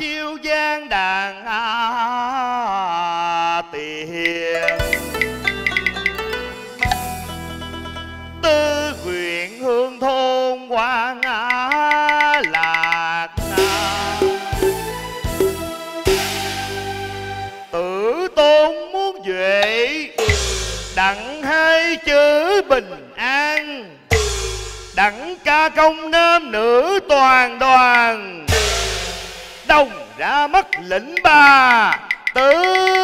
chiêu gian đàn à, tiền. Tư quyện hương thôn quan à, lạc à. tử tôn muốn duệ đặng hai chữ bình an. Đặng ca công nam nữ toàn đoàn mất lĩnh bà. Tứ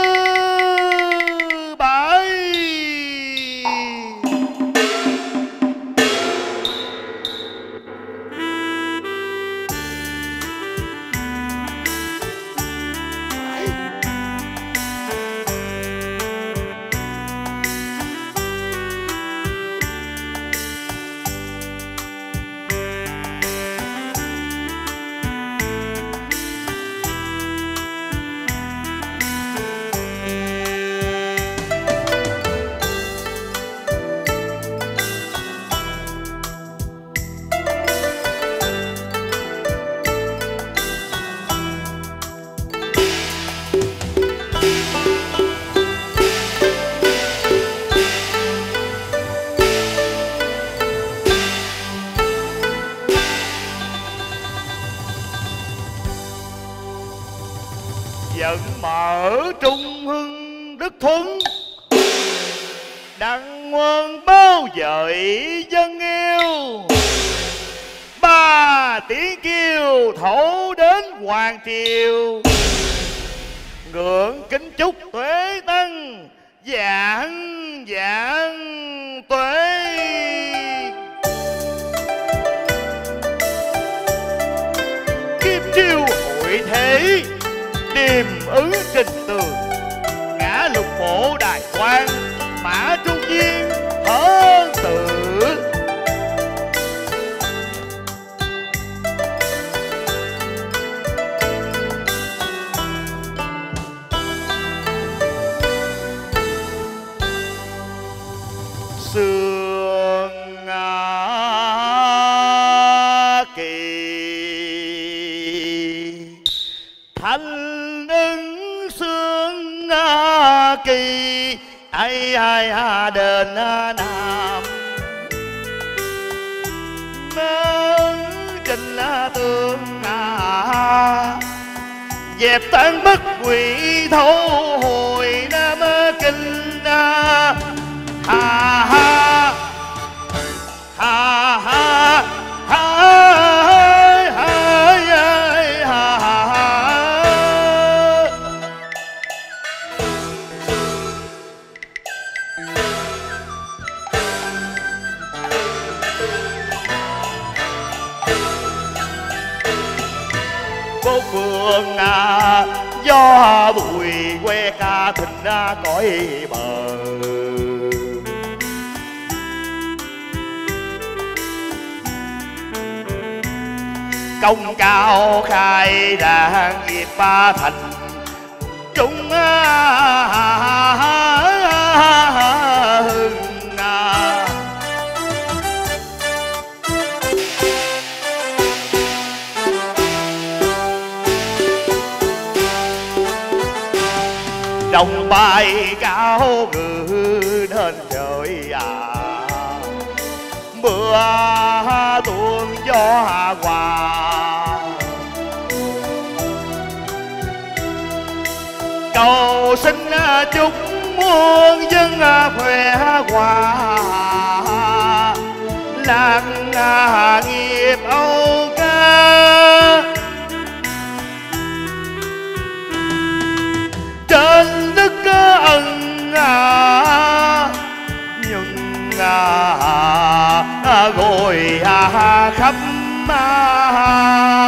nhận mở trung hưng đức thuấn đặng ngoan bao dời dân yêu ba tiếng kêu thổ đến hoàng triều, ngưỡng kính chúc tuế tăng giảng giảng tuế kim chiêu hội thế điềm ứ trình tường ngã lục bộ đài quan mã trung viên hơn tự sương kỳ thanh kỳ. Ai ai ha đền nam. Mến kinh tương hà dẹp tan bất quỷ thấu hồi nam kinh là ha ha. Ha ha. Cõi bờ. Công cao khai đàn nghiệp ba thành bay cao ngự lên trời à mưa tuôn gió hòa. Cầu xin chúc muôn dân khỏe hòa. Làng nghiệp âu khắp ma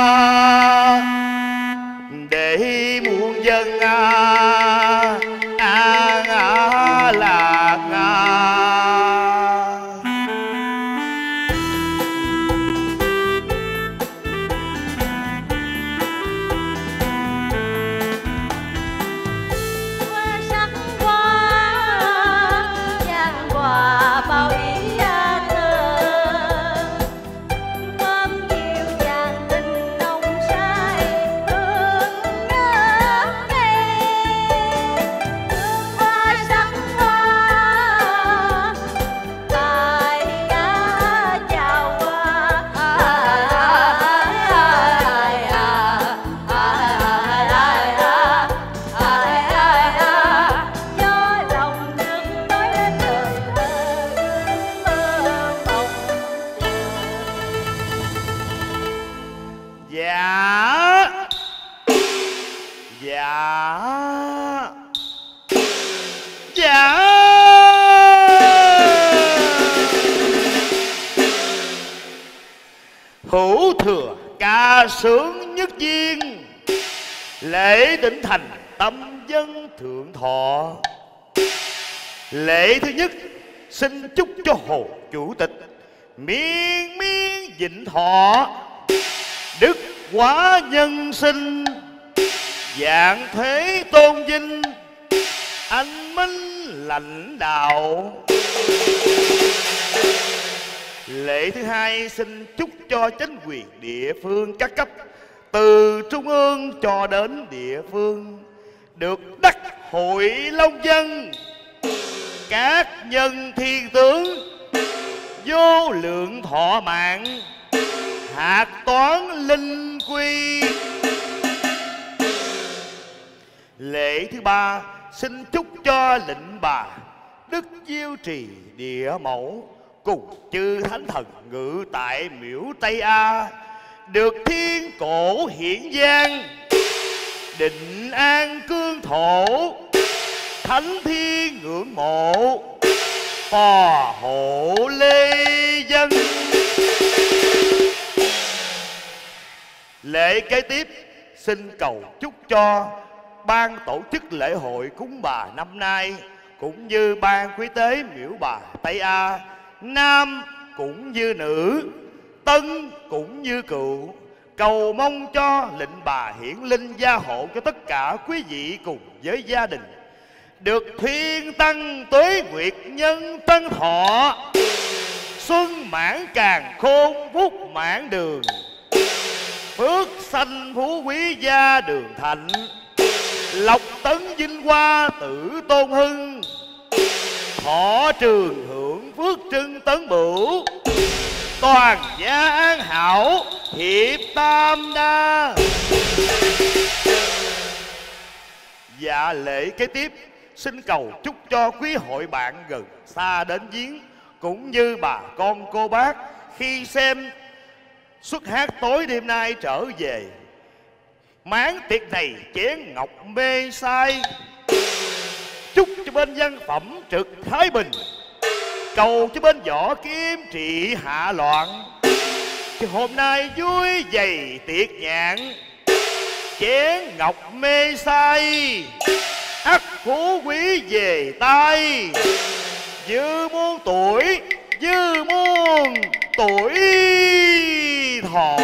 hữu thừa ca sướng nhất viên lễ tỉnh thành tâm dân thượng thọ. Lễ thứ nhất, xin chúc cho hồ chủ tịch miên miên vịnh thọ. Đức quá nhân sinh, dạng thế tôn vinh, anh minh lãnh đạo lễ thứ hai xin chúc cho chính quyền địa phương các cấp, từ trung ương cho đến địa phương, được đắc hội long dân. Các nhân thiên tướng, vô lượng thọ mạng, hạt toán linh quy. Lễ thứ ba xin chúc cho lệnh bà đức diêu trì địa mẫu cùng chư thánh thần ngự tại miễu tây a, được thiên cổ hiển giang, định an cương thổ, thánh thiên ngưỡng mộ phò hộ lê dân. Lễ kế tiếp, xin cầu chúc cho ban tổ chức lễ hội cúng bà năm nay, cũng như ban quý tế miễu bà tây a nam cũng như nữ, tân cũng như cựu. Cầu mong cho lệnh bà hiển linh gia hộ cho tất cả quý vị cùng với gia đình. Được thiên tăng tuế nguyệt nhân tân thọ, xuân mãn càng khôn phúc mãn đường. Phước sanh phú quý gia đường thạnh, lộc tấn vinh hoa tử tôn hưng. Thọ trường phước trưng tấn bửu. Toàn gia an hảo, hiệp tam đa. Dạ lễ kế tiếp, xin cầu chúc cho quý hội bạn gần xa đến viếng, cũng như bà con cô bác. Khi xem xuất hát tối đêm nay trở về, máng tiệc này chén ngọc mê sai chúc cho bên văn phẩm trực thái bình cầu cho bên võ kiếm trị hạ loạn. Chứ hôm nay vui dày tiệc nhạn chén ngọc mê say ắt phú quý về tay. Dư muôn tuổi, dư muôn tuổi thọ.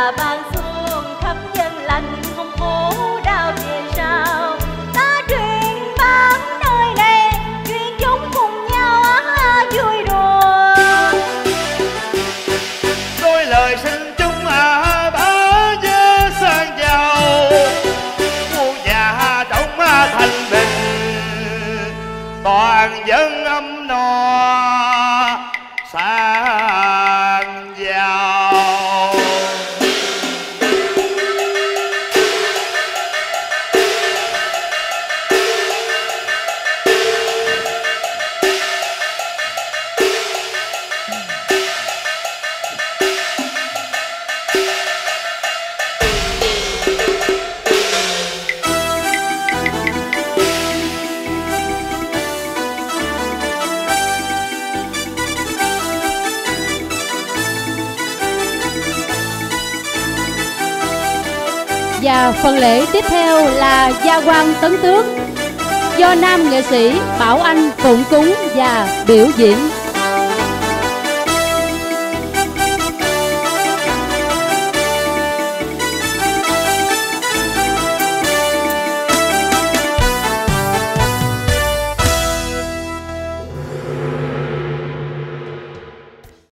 Trên ban xuống khắp dân lành không khổ đau về sao ta truyền bám nơi này, truyền chúng cùng nhau vui đùa. Đôi lời xin chúng à bá nhớ sang giàu. Muôn nhà trong thanh bình, toàn dân âm no. Sang Và phần lễ tiếp theo là gia quan tấn tước do nam nghệ sĩ Bảo Anh phụng cúng và biểu diễn.